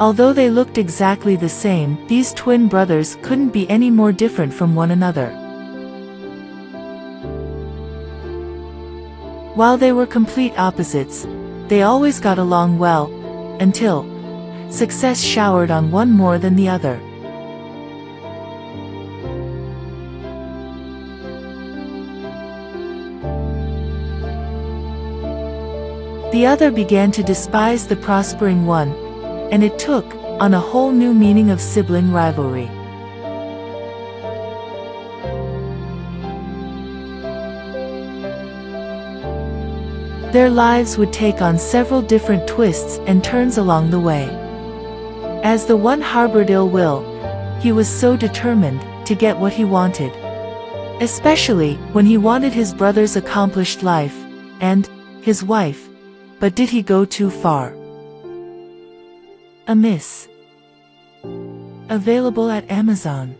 Although they looked exactly the same, these twin brothers couldn't be any more different from one another. While they were complete opposites, they always got along well, until success showered on one more than the other. The other began to despise the prospering one, and it took on a whole new meaning of sibling rivalry. Their lives would take on several different twists and turns along the way. As the one harbored ill will, he was so determined to get what he wanted. Especially when he wanted his brother's accomplished life, and his wife. But did he go too far? Amiss. Available at Amazon.